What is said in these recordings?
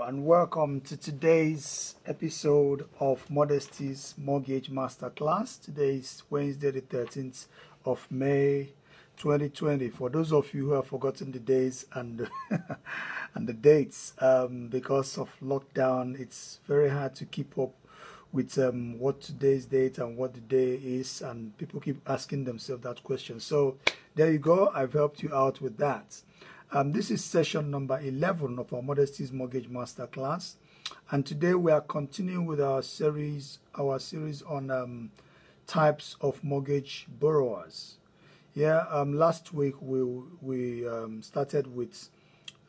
and welcome to today's episode of Modesty's Mortgage Masterclass. Today is Wednesday, the 13th of May 2020. For those of you who have forgotten the days and and the dates, um, because of lockdown, it's very hard to keep up with um, what today's date and what the day is, and people keep asking themselves that question. So there you go. I've helped you out with that. Um, this is session number 11 of our Modesty's Mortgage Masterclass. And today we are continuing with our series, our series on um, types of mortgage borrowers. Yeah, um, last week we, we um, started with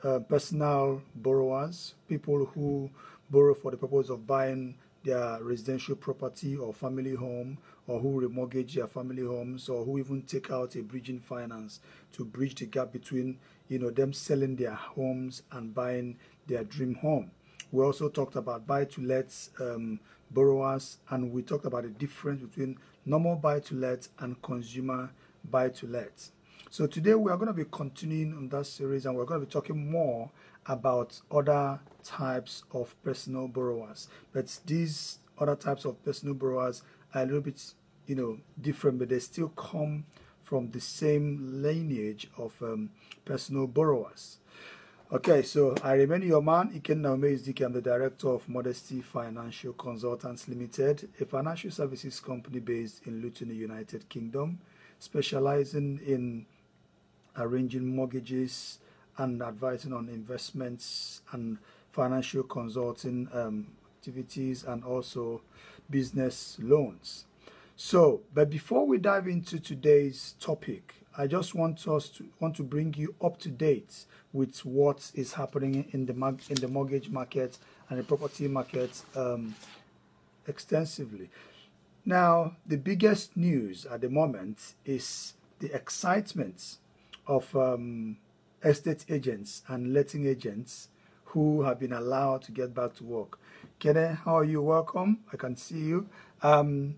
uh, personal borrowers, people who borrow for the purpose of buying their residential property or family home or who remortgage their family homes or who even take out a bridging finance to bridge the gap between you know them selling their homes and buying their dream home. We also talked about buy to let um, borrowers and we talked about the difference between normal buy to let and consumer buy to let. So today we are going to be continuing on that series and we're going to be talking more about other types of personal borrowers. But these other types of personal borrowers are a little bit you know different but they still come from the same lineage of um, personal borrowers okay so i remain your man Ikenna Umeizudike i'm the director of modesty financial consultants limited a financial services company based in luton united kingdom specializing in arranging mortgages and advising on investments and financial consulting um, activities and also business loans. So, but before we dive into today's topic, I just want us to want to bring you up to date with what is happening in the in the mortgage market and the property market um, extensively. Now, the biggest news at the moment is the excitement of um, estate agents and letting agents who have been allowed to get back to work. Kene, how are you? Welcome. I can see you. Um,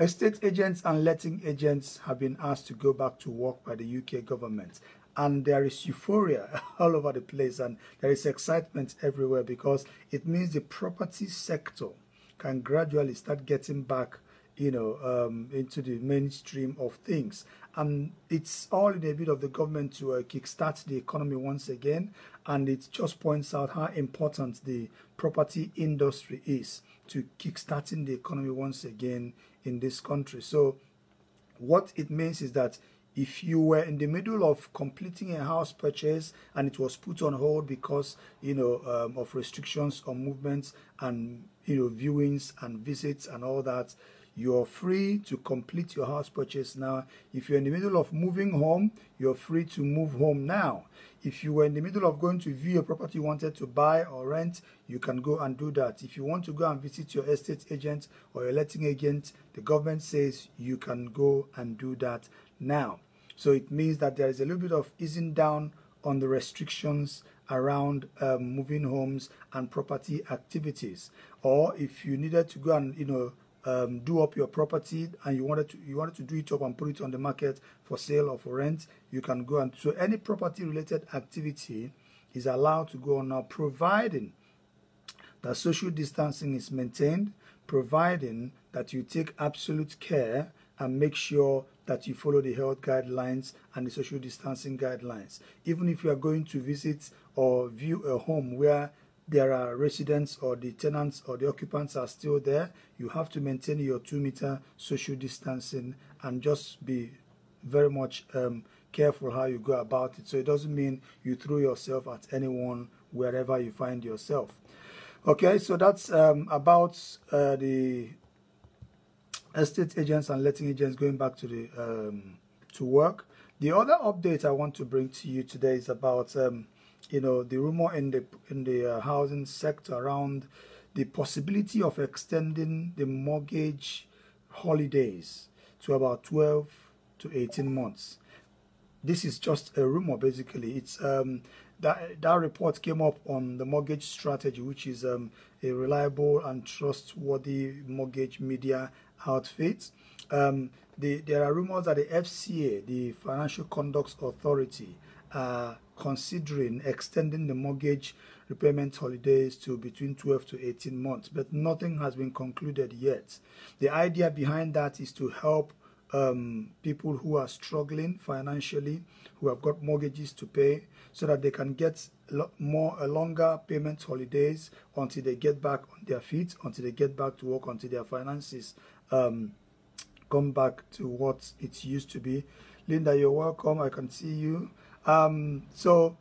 estate agents and letting agents have been asked to go back to work by the UK government. And there is euphoria all over the place, and there is excitement everywhere because it means the property sector can gradually start getting back you know, um, into the mainstream of things. And it's all in a bit of the government to uh, kickstart the economy once again. And it just points out how important the property industry is to kickstarting the economy once again in this country. So, what it means is that if you were in the middle of completing a house purchase and it was put on hold because you know um, of restrictions on movements and you know viewings and visits and all that you're free to complete your house purchase now. If you're in the middle of moving home, you're free to move home now. If you were in the middle of going to view a property you wanted to buy or rent, you can go and do that. If you want to go and visit your estate agent or your letting agent, the government says you can go and do that now. So it means that there is a little bit of easing down on the restrictions around um, moving homes and property activities. Or if you needed to go and you know um, do up your property and you wanted to you wanted to do it up and put it on the market for sale or for rent, you can go and so any property related activity is allowed to go on now, providing that social distancing is maintained, providing that you take absolute care and make sure that you follow the health guidelines and the social distancing guidelines. Even if you are going to visit or view a home where there are residents or the tenants or the occupants are still there, you have to maintain your two meter social distancing and just be very much um, careful how you go about it. So it doesn't mean you throw yourself at anyone wherever you find yourself. Okay, so that's um, about uh, the estate agents and letting agents going back to the um, to work. The other update I want to bring to you today is about um, you know the rumor in the in the uh, housing sector around the possibility of extending the mortgage holidays to about 12 to 18 months. This is just a rumor basically. It's um, that that report came up on the mortgage strategy which is um, a reliable and trustworthy mortgage media outfit. Um, the, there are rumors that the fca the financial conduct authority uh, considering extending the mortgage repayment holidays to between 12 to 18 months, but nothing has been concluded yet. The idea behind that is to help um, people who are struggling financially, who have got mortgages to pay, so that they can get more a longer payment holidays until they get back on their feet, until they get back to work, until their finances um, come back to what it used to be. Linda, you're welcome. I can see you. Um, so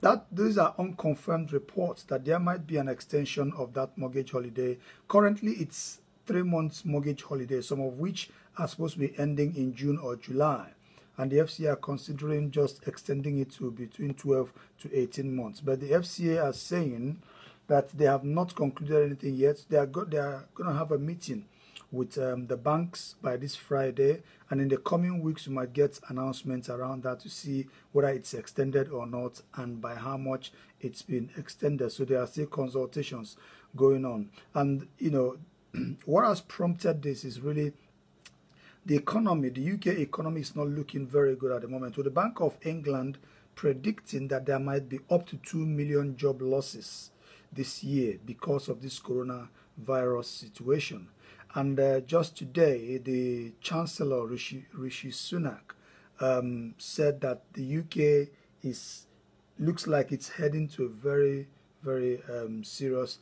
that these are unconfirmed reports that there might be an extension of that mortgage holiday. Currently, it's three months mortgage holiday, some of which are supposed to be ending in June or July. And the FCA are considering just extending it to between 12 to 18 months. But the FCA are saying that they have not concluded anything yet. They are, they are going to have a meeting with um, the banks by this Friday. And in the coming weeks, we might get announcements around that to see whether it's extended or not and by how much it's been extended. So there are still consultations going on. And, you know, what has prompted this is really the economy, the UK economy is not looking very good at the moment. With the Bank of England predicting that there might be up to 2 million job losses this year because of this coronavirus situation. And uh, just today, the Chancellor Rishi, Rishi Sunak um, said that the UK is looks like it's heading to a very, very um, serious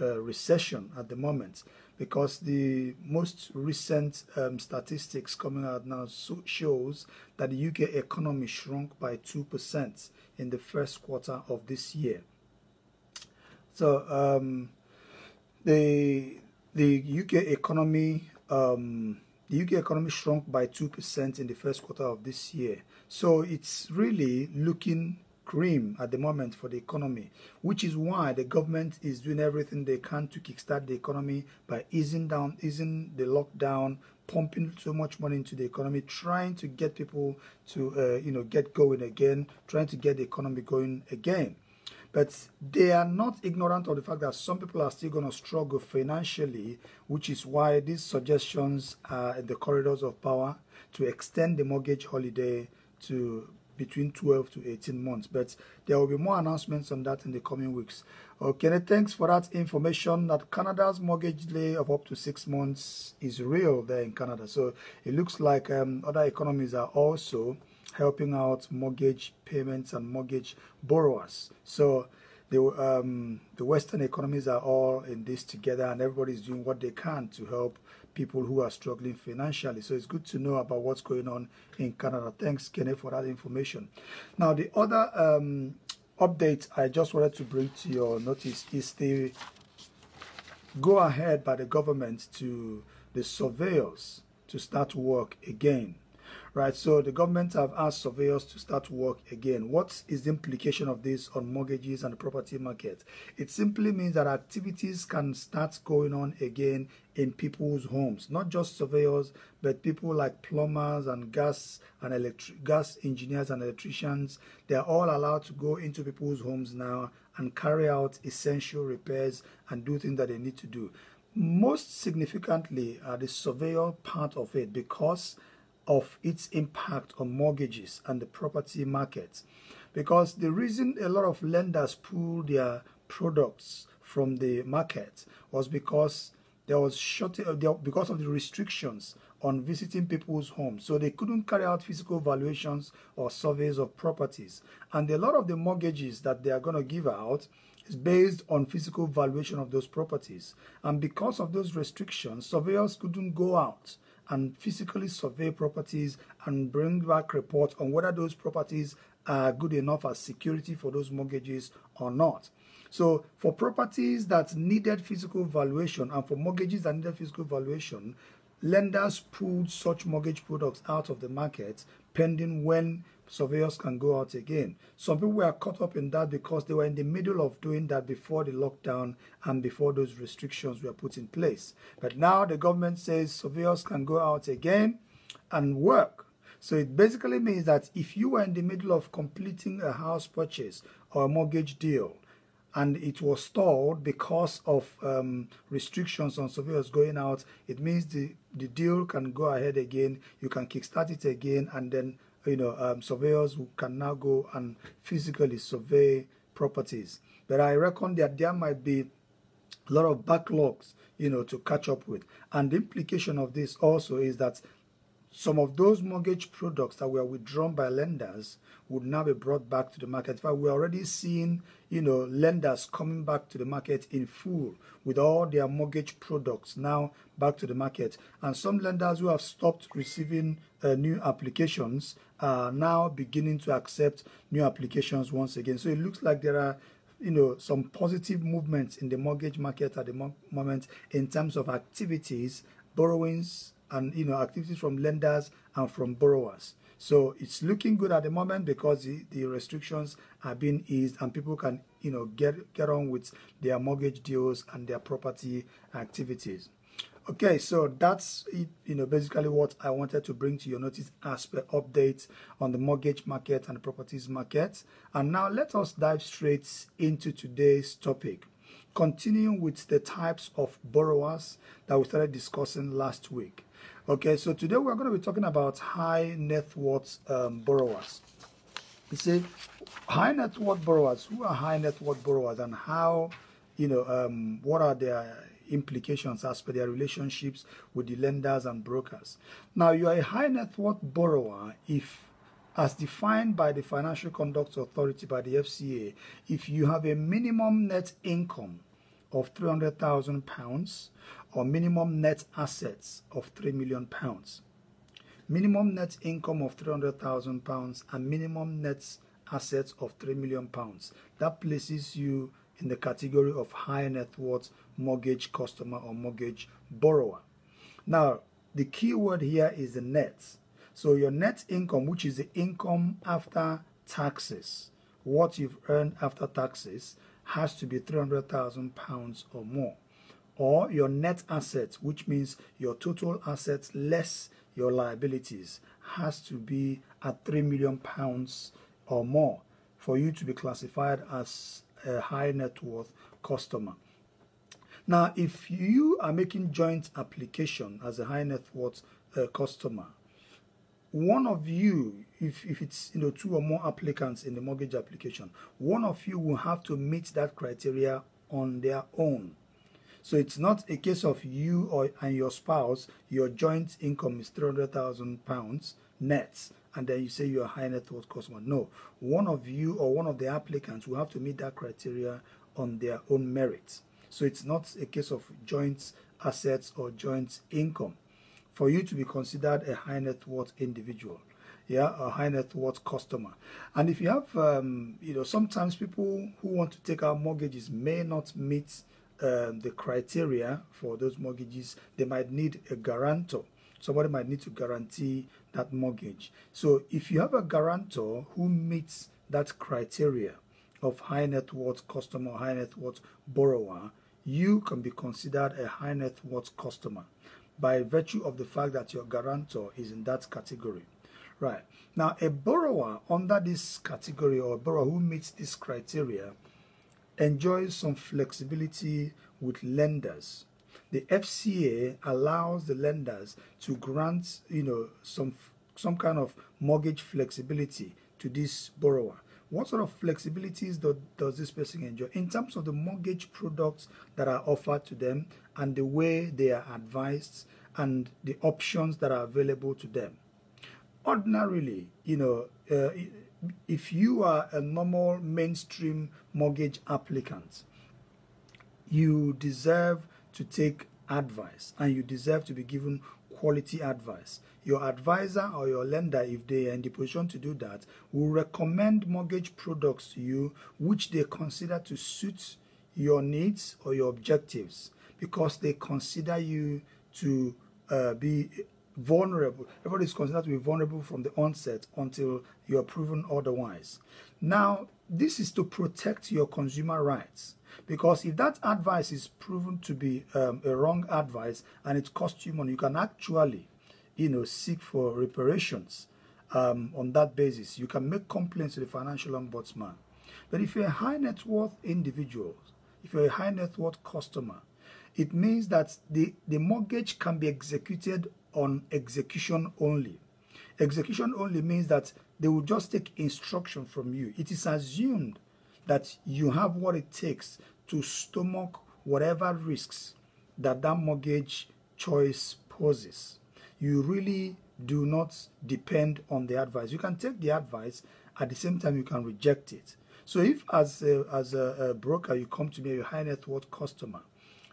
uh, recession at the moment because the most recent um, statistics coming out now so shows that the UK economy shrunk by 2% in the first quarter of this year. So um, the the UK economy um, the UK economy shrunk by 2% in the first quarter of this year. So it's really looking grim at the moment for the economy, which is why the government is doing everything they can to kickstart the economy by easing down, easing the lockdown, pumping so much money into the economy, trying to get people to, uh, you know, get going again, trying to get the economy going again. But they are not ignorant of the fact that some people are still going to struggle financially, which is why these suggestions are in the corridors of power to extend the mortgage holiday to between 12 to 18 months. But there will be more announcements on that in the coming weeks. Okay, thanks for that information that Canada's mortgage delay of up to six months is real there in Canada. So it looks like um, other economies are also helping out mortgage payments and mortgage borrowers. So the, um, the Western economies are all in this together and everybody's doing what they can to help people who are struggling financially. So it's good to know about what's going on in Canada. Thanks, Kenneth, for that information. Now, the other um, update I just wanted to bring to your notice is the go ahead by the government to the surveyors to start work again right? So the government have asked surveyors to start work again. What is the implication of this on mortgages and the property market? It simply means that activities can start going on again in people's homes, not just surveyors, but people like plumbers and gas and electric gas engineers and electricians. They are all allowed to go into people's homes now and carry out essential repairs and do things that they need to do. Most significantly, uh, the surveyor part of it because of its impact on mortgages and the property market. Because the reason a lot of lenders pulled their products from the market was because there was shortage uh, because of the restrictions on visiting people's homes. So they couldn't carry out physical valuations or surveys of properties. And a lot of the mortgages that they are going to give out is based on physical valuation of those properties. And because of those restrictions, surveyors couldn't go out and physically survey properties and bring back reports on whether those properties are good enough as security for those mortgages or not. So for properties that needed physical valuation and for mortgages that needed physical valuation, lenders pulled such mortgage products out of the market pending when surveyors can go out again. Some people were caught up in that because they were in the middle of doing that before the lockdown and before those restrictions were put in place. But now the government says surveyors can go out again and work. So it basically means that if you were in the middle of completing a house purchase or a mortgage deal, and it was stalled because of um, restrictions on surveyors going out, it means the, the deal can go ahead again. You can kickstart it again, and then you know, um, surveyors can now go and physically survey properties. But I reckon that there might be a lot of backlogs, you know, to catch up with. And the implication of this also is that some of those mortgage products that were withdrawn by lenders would now be brought back to the market. In fact, we're already seeing, you know, lenders coming back to the market in full with all their mortgage products now back to the market. And some lenders who have stopped receiving uh, new applications are now beginning to accept new applications once again. So it looks like there are you know some positive movements in the mortgage market at the mo moment in terms of activities borrowings and you know activities from lenders and from borrowers so it's looking good at the moment because the, the restrictions are being eased and people can you know get get on with their mortgage deals and their property activities. Okay so that's it you know basically what i wanted to bring to your notice as per updates on the mortgage market and the properties market. And now let us dive straight into today's topic. Continuing with the types of borrowers that we started discussing last week Okay, so today we're going to be talking about high net worth um, borrowers. You see, high net worth borrowers, who are high net worth borrowers and how, you know, um, what are their implications as per their relationships with the lenders and brokers. Now, you are a high net worth borrower if as defined by the Financial Conduct Authority by the FCA, if you have a minimum net income of 300,000 pounds or minimum net assets of 3 million pounds. Minimum net income of 300,000 pounds and minimum net assets of 3 million pounds. That places you in the category of high net worth mortgage customer or mortgage borrower. Now, the key word here is the net. So your net income, which is the income after taxes, what you've earned after taxes, has to be 300,000 pounds or more or your net assets, which means your total assets less your liabilities, has to be at 3 million pounds or more for you to be classified as a high net worth customer. Now, if you are making joint application as a high net worth uh, customer, one of you, if, if it's you know two or more applicants in the mortgage application, one of you will have to meet that criteria on their own. So it's not a case of you or and your spouse, your joint income is 300,000 pounds net, and then you say you're a high net worth customer. No, one of you or one of the applicants will have to meet that criteria on their own merits. So it's not a case of joint assets or joint income for you to be considered a high net worth individual yeah, a high net worth customer. And if you have, um, you know, sometimes people who want to take out mortgages may not meet um, the criteria for those mortgages, they might need a guarantor. Somebody might need to guarantee that mortgage. So if you have a guarantor who meets that criteria of high net worth customer, high net worth borrower, you can be considered a high net worth customer by virtue of the fact that your guarantor is in that category. Right. Now, a borrower under this category or a borrower who meets this criteria enjoys some flexibility with lenders. The FCA allows the lenders to grant, you know, some some kind of mortgage flexibility to this borrower. What sort of flexibilities do, does this person enjoy in terms of the mortgage products that are offered to them and the way they are advised and the options that are available to them? Ordinarily, you know, uh, if you are a normal mainstream mortgage applicant, you deserve to take advice and you deserve to be given quality advice. Your advisor or your lender, if they are in the position to do that, will recommend mortgage products to you which they consider to suit your needs or your objectives because they consider you to uh, be vulnerable. Everybody is considered to be vulnerable from the onset until you are proven otherwise. Now, this is to protect your consumer rights. Because if that advice is proven to be um, a wrong advice and it costs you money, you can actually, you know, seek for reparations um, on that basis. You can make complaints to the financial ombudsman. But if you're a high net worth individual, if you're a high net worth customer, it means that the, the mortgage can be executed on execution only. Execution only means that they will just take instruction from you. It is assumed that you have what it takes to stomach whatever risks that that mortgage choice poses. You really do not depend on the advice. You can take the advice, at the same time, you can reject it. So, if as a, as a, a broker you come to me, a high net worth customer,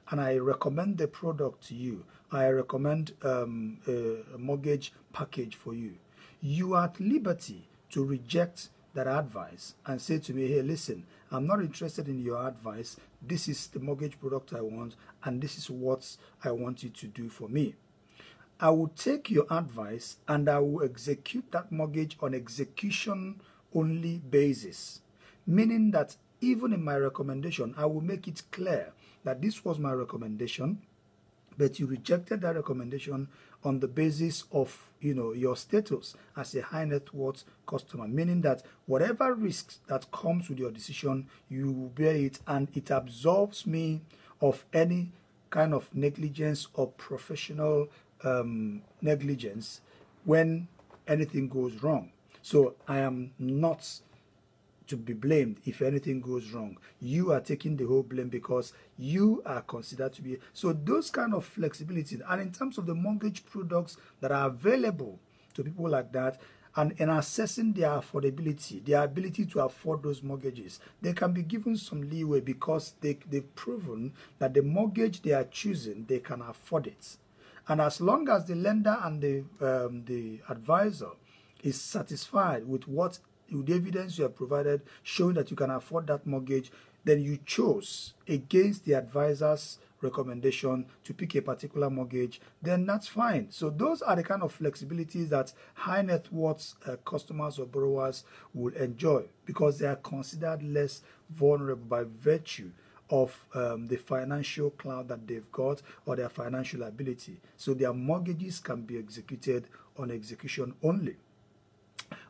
and I recommend the product to you, I recommend um, a mortgage package for you, you are at liberty to reject that advice and say to me, hey, listen, I'm not interested in your advice. This is the mortgage product I want, and this is what I want you to do for me. I will take your advice and I will execute that mortgage on execution only basis, meaning that even in my recommendation, I will make it clear that this was my recommendation, but you rejected that recommendation on the basis of you know your status as a high net worth customer meaning that whatever risks that comes with your decision you bear it and it absolves me of any kind of negligence or professional um, negligence when anything goes wrong. So i am not to be blamed if anything goes wrong. You are taking the whole blame because you are considered to be. So those kind of flexibility, and in terms of the mortgage products that are available to people like that, and in assessing their affordability, their ability to afford those mortgages, they can be given some leeway because they, they've proven that the mortgage they are choosing, they can afford it. And as long as the lender and the, um, the advisor is satisfied with what with the evidence you have provided showing that you can afford that mortgage, then you chose against the advisor's recommendation to pick a particular mortgage, then that's fine. So those are the kind of flexibilities that high net worth uh, customers or borrowers will enjoy because they are considered less vulnerable by virtue of um, the financial cloud that they've got or their financial ability. So their mortgages can be executed on execution only.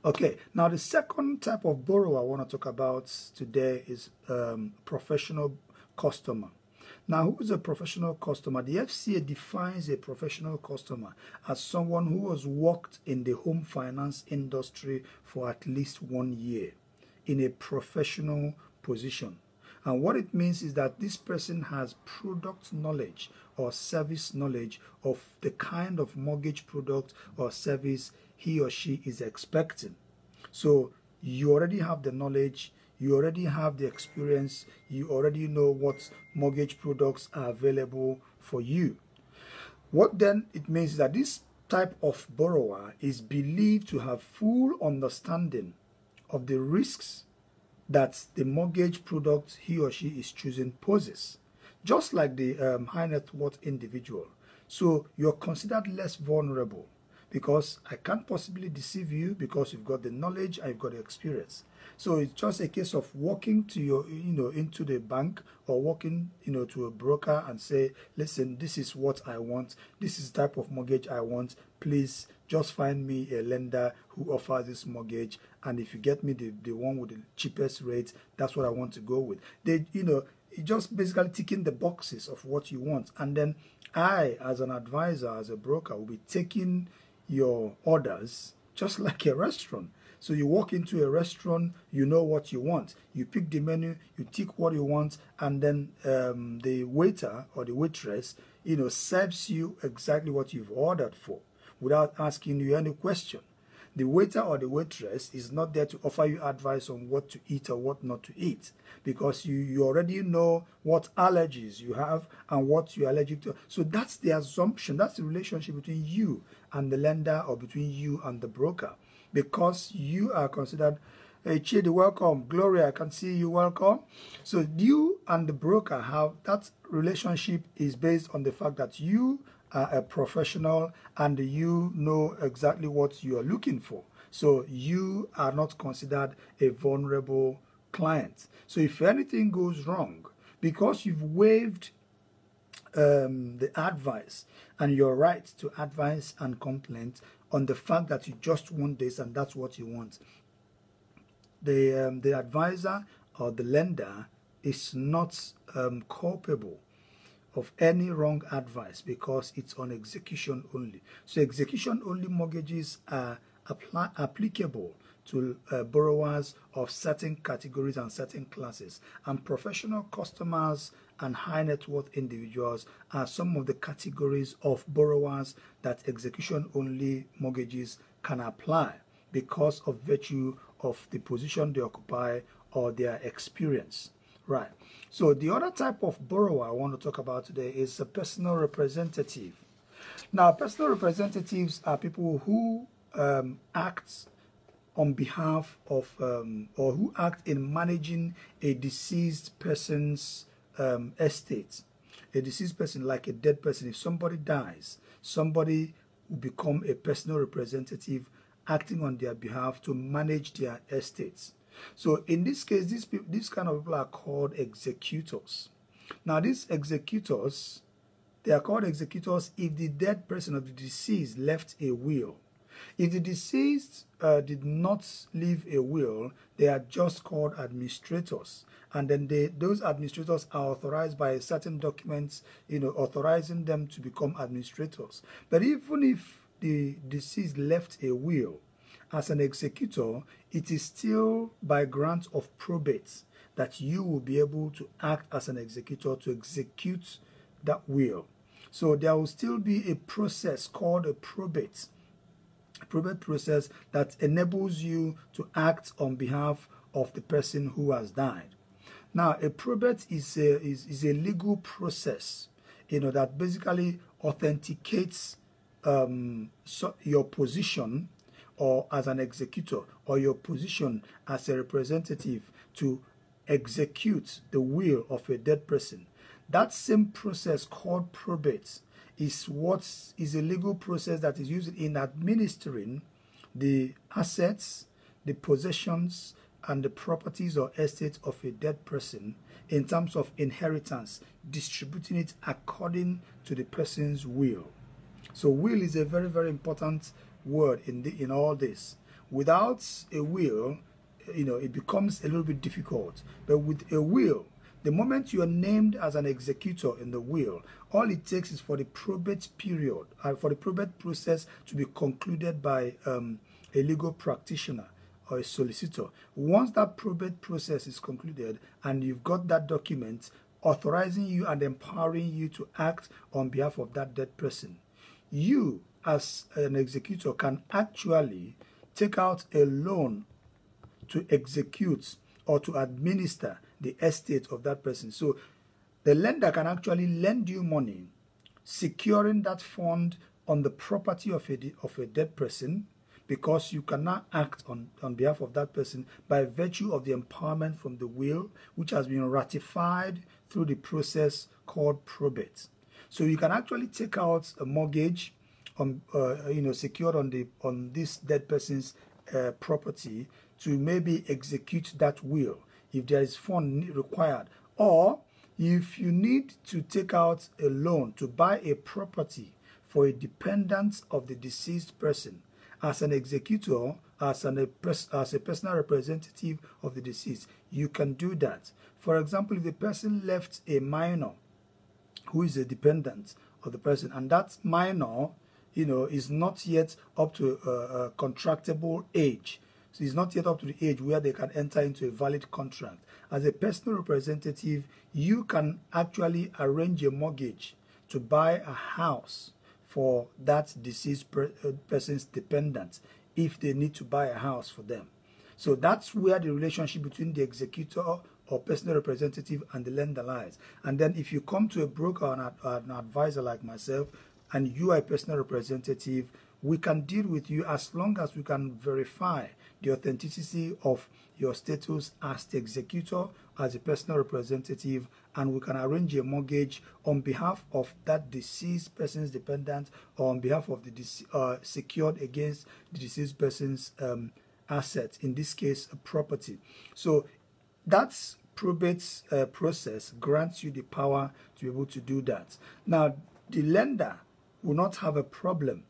Okay, now the second type of borrower I want to talk about today is um, professional customer. Now, who is a professional customer? The FCA defines a professional customer as someone who has worked in the home finance industry for at least one year in a professional position. And what it means is that this person has product knowledge or service knowledge of the kind of mortgage product or service he or she is expecting. So you already have the knowledge, you already have the experience, you already know what mortgage products are available for you. What then it means that this type of borrower is believed to have full understanding of the risks that the mortgage product he or she is choosing poses, just like the um, high net worth individual. So you're considered less vulnerable because I can't possibly deceive you because you've got the knowledge, I've got the experience. So it's just a case of walking to your, you know, into the bank or walking, you know, to a broker and say, listen, this is what I want. This is the type of mortgage I want. Please just find me a lender who offers this mortgage. And if you get me the, the one with the cheapest rate, that's what I want to go with. They, you know, just basically ticking the boxes of what you want. And then I, as an advisor, as a broker, will be taking your orders just like a restaurant. So you walk into a restaurant, you know what you want. You pick the menu, you tick what you want, and then um, the waiter or the waitress, you know, serves you exactly what you've ordered for without asking you any question. The waiter or the waitress is not there to offer you advice on what to eat or what not to eat because you, you already know what allergies you have and what you're allergic to. So that's the assumption, that's the relationship between you and the lender or between you and the broker because you are considered Hey Chidi, welcome. Gloria, I can see you. Welcome. So you and the broker have that relationship is based on the fact that you are a professional and you know exactly what you are looking for. So you are not considered a vulnerable client. So if anything goes wrong, because you've waived um, the advice and your right to advice and complaint on the fact that you just want this and that's what you want, the um, the advisor or the lender is not um, culpable of any wrong advice because it's on execution only. So execution only mortgages are applicable to uh, borrowers of certain categories and certain classes. And professional customers and high net worth individuals are some of the categories of borrowers that execution only mortgages can apply because of virtue of the position they occupy or their experience. Right. So the other type of borrower I want to talk about today is a personal representative. Now, personal representatives are people who um, act on behalf of um, or who act in managing a deceased person's um, estate. A deceased person, like a dead person, if somebody dies, somebody will become a personal representative acting on their behalf to manage their estates. So in this case, these people, these kind of people are called executors. Now, these executors, they are called executors if the dead person of the deceased left a will. If the deceased uh, did not leave a will, they are just called administrators. And then they, those administrators are authorized by certain documents, you know, authorizing them to become administrators. But even if the deceased left a will, as an executor, it is still by grant of probate that you will be able to act as an executor to execute that will. So there will still be a process called a probate, probate process that enables you to act on behalf of the person who has died. Now, a probate is a, is, is a legal process, you know, that basically authenticates um, so your position or as an executor or your position as a representative to execute the will of a dead person. That same process called probate is what is a legal process that is used in administering the assets, the possessions, and the properties or estates of a dead person in terms of inheritance, distributing it according to the person's will. So, will is a very, very important word in the, in all this. Without a will, you know, it becomes a little bit difficult. But with a will, the moment you are named as an executor in the will, all it takes is for the probate period, uh, for the probate process to be concluded by um, a legal practitioner or a solicitor. Once that probate process is concluded and you've got that document authorizing you and empowering you to act on behalf of that dead person, you as an executor can actually take out a loan to execute or to administer the estate of that person. So the lender can actually lend you money, securing that fund on the property of a, of a dead person because you cannot act on, on behalf of that person by virtue of the empowerment from the will, which has been ratified through the process called probate. So you can actually take out a mortgage on uh, you know secured on the on this dead person's uh, property to maybe execute that will if there is fund required or if you need to take out a loan to buy a property for a dependent of the deceased person as an executor as an a, as a personal representative of the deceased you can do that for example if the person left a minor who is a dependent of the person and that minor you know, is not yet up to a, a contractable age. So it's not yet up to the age where they can enter into a valid contract. As a personal representative, you can actually arrange a mortgage to buy a house for that deceased uh, person's dependents if they need to buy a house for them. So that's where the relationship between the executor or personal representative and the lender lies. And then if you come to a broker or an, an advisor like myself, and you are a personal representative, we can deal with you as long as we can verify the authenticity of your status as the executor, as a personal representative, and we can arrange a mortgage on behalf of that deceased person's dependent or on behalf of the uh, secured against the deceased person's um, asset, in this case, a property. So that's probate uh, process grants you the power to be able to do that. Now, the lender will not have a problem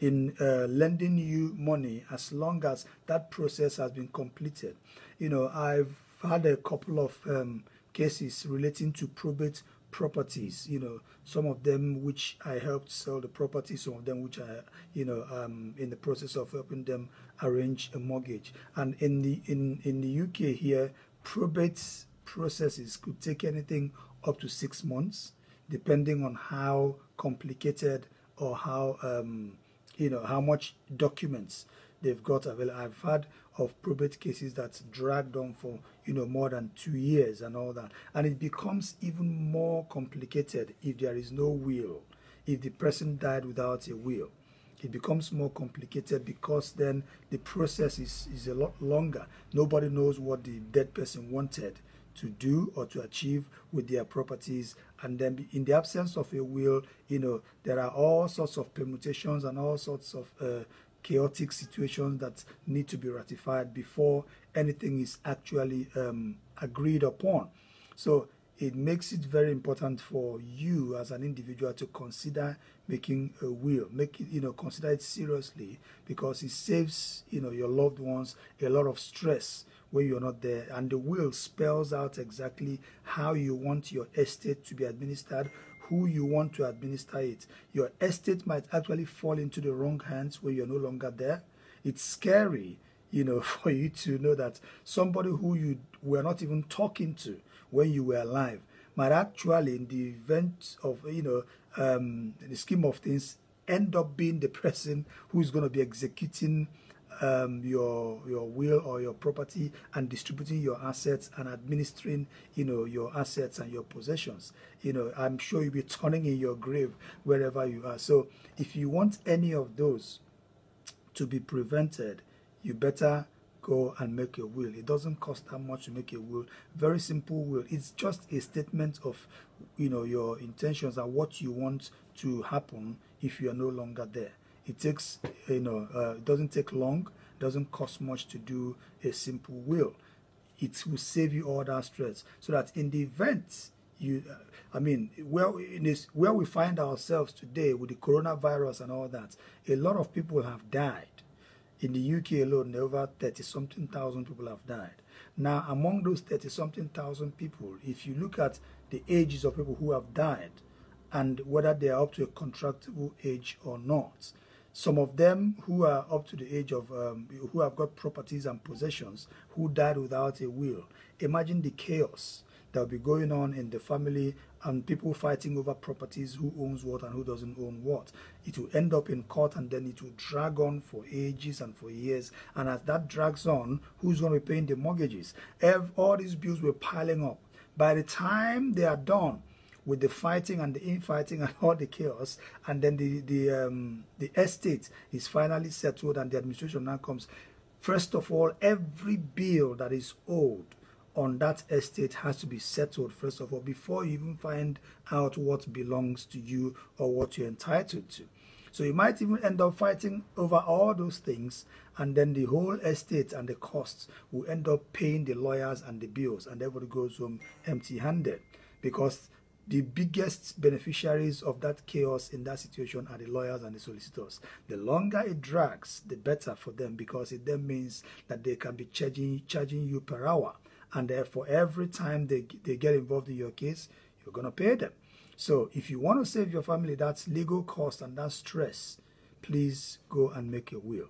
in uh, lending you money as long as that process has been completed. You know, I've had a couple of um, cases relating to probate properties you know some of them which i helped sell the property some of them which i you know um in the process of helping them arrange a mortgage and in the in in the uk here probate processes could take anything up to six months depending on how complicated or how um you know how much documents they've got available i've had of probate cases that's dragged on for you know more than two years and all that. And it becomes even more complicated if there is no will. If the person died without a will it becomes more complicated because then the process is, is a lot longer. Nobody knows what the dead person wanted to do or to achieve with their properties and then in the absence of a will you know there are all sorts of permutations and all sorts of uh, chaotic situations that need to be ratified before anything is actually um, agreed upon. So it makes it very important for you as an individual to consider making a will make it you know consider it seriously because it saves you know your loved ones a lot of stress when you're not there and the will spells out exactly how you want your estate to be administered who you want to administer it. Your estate might actually fall into the wrong hands when you're no longer there. It's scary, you know, for you to know that somebody who you were not even talking to when you were alive might actually, in the event of, you know, um, the scheme of things, end up being the person who's going to be executing um, your your will or your property and distributing your assets and administering you know your assets and your possessions. You know i'm sure you'll be turning in your grave wherever you are. So if you want any of those to be prevented you better go and make a will. It doesn't cost that much to make a will. Very simple will. It's just a statement of you know your intentions and what you want to happen if you are no longer there it takes, you know, uh, it doesn't take long, doesn't cost much to do a simple will. It will save you all that stress. So that in the event you, uh, I mean, where in this, where we find ourselves today with the coronavirus and all that, a lot of people have died. In the UK alone, over 30 something thousand people have died. Now, among those 30 something thousand people, if you look at the ages of people who have died and whether they are up to a contractable age or not, some of them who are up to the age of, um, who have got properties and possessions, who died without a will. Imagine the chaos that will be going on in the family and people fighting over properties, who owns what and who doesn't own what. It will end up in court and then it will drag on for ages and for years. And as that drags on, who's going to be paying the mortgages? All these bills were piling up. By the time they are done, with the fighting and the infighting and all the chaos, and then the the um, the estate is finally settled and the administration now comes. First of all, every bill that is owed on that estate has to be settled first of all before you even find out what belongs to you or what you're entitled to. So you might even end up fighting over all those things, and then the whole estate and the costs will end up paying the lawyers and the bills, and everybody goes home empty handed because the biggest beneficiaries of that chaos in that situation are the lawyers and the solicitors. The longer it drags, the better for them because it then means that they can be charging charging you per hour. And therefore, every time they, they get involved in your case, you're going to pay them. So if you want to save your family that legal cost and that stress, please go and make a will.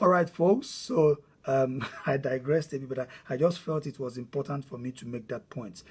All right, folks. So um, I digressed a bit, but I, I just felt it was important for me to make that point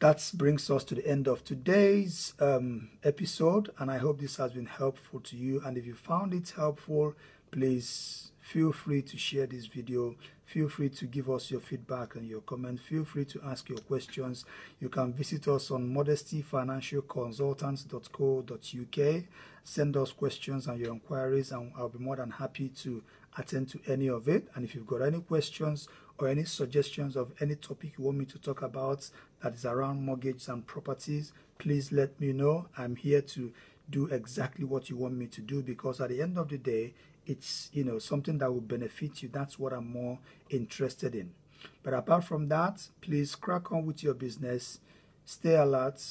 that brings us to the end of today's um, episode and i hope this has been helpful to you. And if you found it helpful please feel free to share this video. Feel free to give us your feedback and your comment. Feel free to ask your questions. You can visit us on modestyfinancialconsultants.co.uk send us questions and your inquiries and i'll be more than happy to attend to any of it. And if you've got any questions or any suggestions of any topic you want me to talk about that is around mortgages and properties, please let me know. I'm here to do exactly what you want me to do because at the end of the day, it's you know something that will benefit you. That's what I'm more interested in. But apart from that, please crack on with your business, stay alert,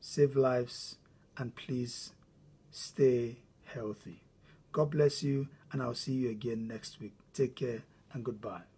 save lives, and please stay healthy. God bless you, and I'll see you again next week. Take care and goodbye.